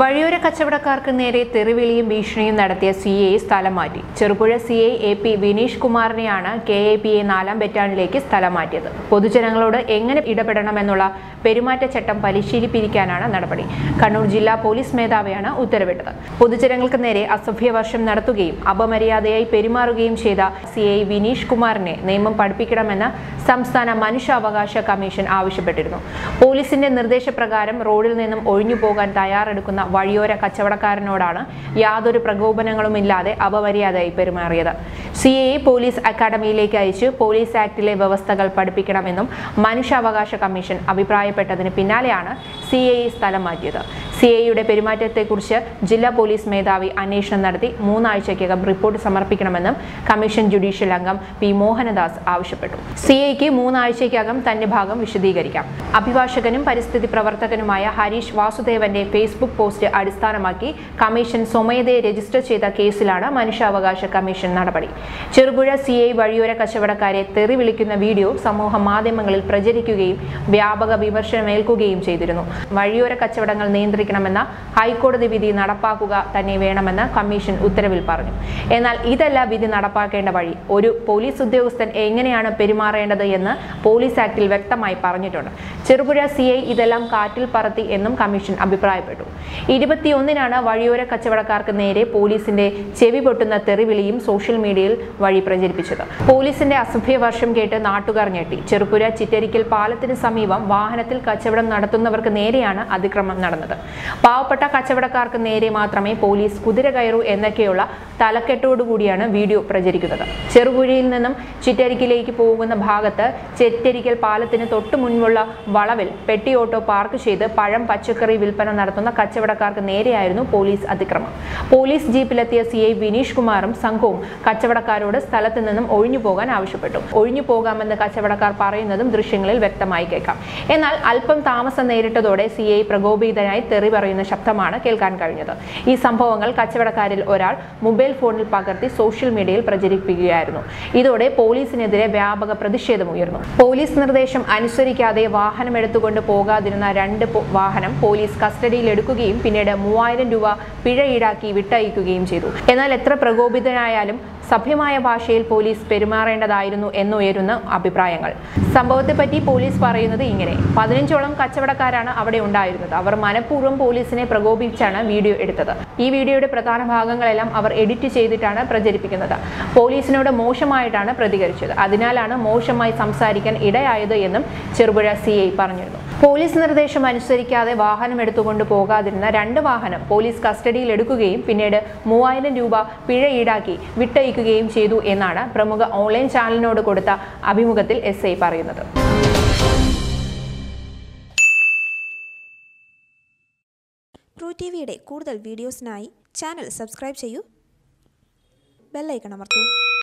വഴിയോര കച്ചവടക്കാർക്ക് നേരെ തെറിവിളിയും ഭീഷണിയും നടത്തിയ സി എ സ്ഥലം മാറ്റി. Cherupuzha C I A P Vineesh കുമാറിനെയാണ് K A P A നാലാം ബറ്റാലിലേക്ക് സ്ഥലം മാറ്റിയത്. പൊതുജനങ്ങളോട് എങ്ങനെ ഇടപെടണമെന്നുള്ള പെരുമാറ്റച്ചട്ടം പരിശീലിപ്പിക്കാനാണ് നടപടി. കണ്ണൂർ ജില്ലാ പോലീസ് മേധാവിയാണ് ഉത്തരവിട്ടത്. പൊതുജനങ്ങൾക്ക് നേരെ അസഭ്യവർഷം നടത്തുകയും അപമര്യാദയായി പെരുമാറുകയും ചെയ്ത സി ഐ വിനീഷ് കുമാറിനെ നിയമം പഠിപ്പിക്കണമെന്ന് സംസ്ഥാന മനുഷ്യാവകാശ കമ്മീഷൻ ആവശ്യപ്പെട്ടിരുന്നു. പോലീസിന്റെ നിർദ്ദേശപ്രകാരം റോഡിൽ നിന്നും ഒഴിഞ്ഞു പോകാൻ തയ്യാറെടുക്കുന്ന വഴിയോര കച്ചവടക്കാരനോടാണ് യാതൊരു പ്രകോപനങ്ങളുമില്ലാതെ അപമര്യാദയായി പെരുമാറിയത്. സി എ പോലീസ് അക്കാദമിയിലേക്ക് അയച്ച്. പോലീസ് ആക്ടിലെ വ്യവസ്ഥകൾ പഠിപ്പിക്കണമെന്നും മനുഷ്യാവകാശ കമ്മീഷൻ അഭിപ്രായപ്പെട്ടതിന് പിന്നാലെയാണ് സി സ്ഥലം മാറ്റിയത്. സി എയുടെ പെരുമാറ്റത്തെക്കുറിച്ച് ജില്ലാ പോലീസ് മേധാവി അന്വേഷണം നടത്തി മൂന്നാഴ്ചയ്ക്കകം റിപ്പോർട്ട് സമർപ്പിക്കണമെന്നും കമ്മീഷൻ ജുഡീഷ്യൽ അംഗം പി മോഹനദാസ് ആവശ്യപ്പെട്ടു. സി ഐക്ക് മൂന്നാഴ്ചയ്ക്കകം തന്റെ ഭാഗം വിശദീകരിക്കാം. അഭിഭാഷകനും പരിസ്ഥിതി പ്രവർത്തകനുമായ ഹരീഷ് വാസുദേവന്റെ ഫേസ്ബുക്ക് പോസ്റ്റ് അടിസ്ഥാനമാക്കി കമ്മീഷൻ സ്വമേധയെ രജിസ്റ്റർ ചെയ്ത കേസിലാണ് മനുഷ്യാവകാശ കമ്മീഷൻ നടപടി. ചെറുപുഴ സി ഐ വഴിയോര കച്ചവടക്കാരെ തെറി വിളിക്കുന്ന വീഡിയോ സമൂഹ മാധ്യമങ്ങളിൽ പ്രചരിക്കുകയും വ്യാപക വിമർശനമേൽക്കുകയും ചെയ്തിരുന്നു. വഴിയോര കച്ചവടങ്ങൾ നിയന്ത്രിക്കണമെന്ന ഹൈക്കോടതി വിധി നടപ്പാക്കുക തന്നെ വേണമെന്ന് കമ്മീഷൻ ഉത്തരവിൽ പറഞ്ഞു. എന്നാൽ ഇതല്ല വിധി നടപ്പാക്കേണ്ട വഴി. ഒരു പോലീസ് ഉദ്യോഗസ്ഥൻ എങ്ങനെയാണ് പെരുമാറേണ്ടത് എന്ന് പോലീസ് ആക്ടിൽ വ്യക്തമായി പറഞ്ഞിട്ടുണ്ട്. ചെറുപുഴ സി ഐ ഇതെല്ലാം കാറ്റിൽ പറത്തി എന്നും കമ്മീഷൻ അഭിപ്രായപ്പെട്ടു. ഇരുപത്തിയൊന്നിനാണ് വഴിയോര കച്ചവടക്കാർക്ക് നേരെ പോലീസിന്റെ ചെവി പൊട്ടുന്ന തെറിവിളിയും സോഷ്യൽ മീഡിയയിൽ വഴി പ്രചരിപ്പിച്ചത്. പോലീസിന്റെ അസഭ്യ വർഷം കേട്ട് നാട്ടുകാർ ഞെട്ടി. ചെറുപുര ചിറ്റരിക്കൽ പാലത്തിന് സമീപം വാഹനത്തിൽ കച്ചവടം നടത്തുന്നവർക്ക് നേരെയാണ് അതിക്രമം നടന്നത്. പാവപ്പെട്ട കച്ചവടക്കാർക്ക് നേരെ മാത്രമേ പോലീസ് കുതിര കയറൂ എന്നൊക്കെയുള്ള തലക്കെട്ടോടുകൂടിയാണ് വീഡിയോ പ്രചരിക്കുന്നത്. ചെറുപുഴയിൽ നിന്നും ചിറ്റരിക്കിലേക്ക് പോകുന്ന ഭാഗത്ത് ചെറ്റരിക്കൽ പാലത്തിന് തൊട്ടു മുൻപുള്ള വളവിൽ പെട്ടി ഓട്ടോ പാർക്ക് ചെയ്ത് പഴം പച്ചക്കറി വിൽപ്പന നടത്തുന്ന കച്ചവടക്കാർക്ക് നേരെയായിരുന്നു പോലീസ് അതിക്രമം. പോലീസ് ജീപ്പിലെത്തിയ സി ഐ വിനീഷ് കുമാറും സംഘവും കച്ചവടക്കാരോട് സ്ഥലത്ത് നിന്നും ഒഴിഞ്ഞു പോകാൻ ആവശ്യപ്പെട്ടു. ഒഴിഞ്ഞു പോകാമെന്ന് കച്ചവടക്കാർ പറയുന്നതും ദൃശ്യങ്ങളിൽ വ്യക്തമായി കേൾക്കാം. എന്നാൽ അല്പം താമസം നേരിട്ടതോടെ സി ഐ പ്രകോപിതനായി തെറി പറയുന്ന ശബ്ദമാണ് കേൾക്കാൻ കഴിഞ്ഞത്. ഈ സംഭവങ്ങൾ കച്ചവടക്കാരിൽ ഒരാൾ മൊബൈൽ ഫോണിൽ പകർത്തി സോഷ്യൽ മീഡിയയിൽ പ്രചരിപ്പിക്കുകയായിരുന്നു. ഇതോടെ പോലീസിനെതിരെ വ്യാപക പ്രതിഷേധമുയർന്നു പോലീസ് നിർദ്ദേശം അനുസരിക്കാതെ വാഹനം എടുത്തുകൊണ്ട് പോകാതിരുന്ന രണ്ട് വാഹനം പോലീസ് കസ്റ്റഡിയിൽ എടുക്കുകയും പിന്നീട് മൂവായിരം രൂപ പിഴ ഈടാക്കി വിട്ടയക്കുകയും ചെയ്തു. എന്നാൽ എത്ര പ്രകോപിതനായാലും സഭ്യമായ ഭാഷയിൽ പോലീസ് പെരുമാറേണ്ടതായിരുന്നു എന്നുയരുന്ന അഭിപ്രായങ്ങൾ. സംഭവത്തെപ്പറ്റി പോലീസ് പറയുന്നത് ഇങ്ങനെ. പതിനഞ്ചോളം കച്ചവടക്കാരാണ് അവിടെ ഉണ്ടായിരുന്നത്. അവർ മനഃപൂർവം പോലീസിനെ പ്രകോപിച്ചാണ് വീഡിയോ എടുത്തത്. ഈ വീഡിയോയുടെ പ്രധാന ഭാഗങ്ങളെല്ലാം അവർ എഡിറ്റ് ചെയ്തിട്ടാണ് പ്രചരിപ്പിക്കുന്നത്. പോലീസിനോട് മോശമായിട്ടാണ് പ്രതികരിച്ചത്. അതിനാലാണ് മോശമായി സംസാരിക്കാൻ ഇടയായത് എന്നും ചെറുപുഴ സി ഐ പറഞ്ഞിരുന്നു. പോലീസ് നിർദ്ദേശം അനുസരിക്കാതെ വാഹനം എടുത്തുകൊണ്ട് പോകാതിരുന്ന രണ്ട് വാഹനം പോലീസ് കസ്റ്റഡിയിൽ എടുക്കുകയും പിന്നീട് മൂവായിരം രൂപ പിഴ ഈടാക്കി വിട്ടയക്കുകയും ചെയ്തു എന്നാണ് പ്രമുഖ ഓൺലൈൻ ചാനലിനോട് കൊടുത്ത അഭിമുഖത്തിൽ എസ് ഐ പറയുന്നത്. ട്രൂ ടി വിയുടെ കൂടുതൽ വീഡിയോസിനായി ചാനൽ സബ്സ്ക്രൈബ് ചെയ്യൂ. ബെല്ലൈക്കൺ അമർത്തൂ.